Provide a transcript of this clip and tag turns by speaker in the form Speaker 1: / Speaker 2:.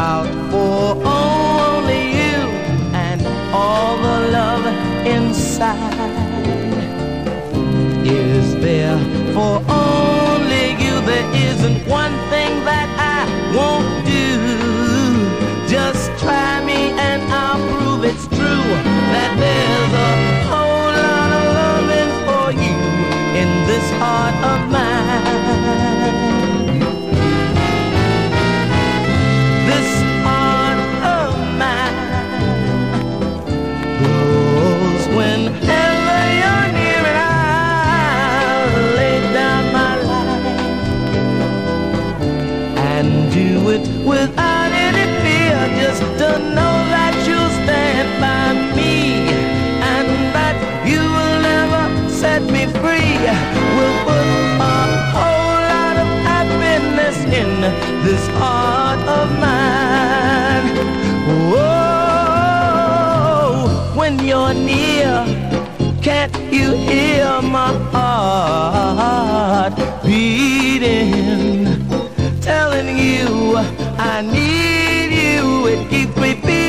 Speaker 1: out for only you and all the love inside. Is there for you're near, can't you hear my heart beating? Telling you I need you, it keeps me beating.